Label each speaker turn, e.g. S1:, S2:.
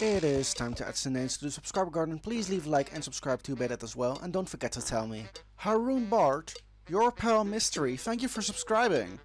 S1: It is time to add some names to the subscriber garden. Please leave a like and subscribe to Bedit as well. And don't forget to tell me. Haroon Bart, your pal mystery, thank you for subscribing.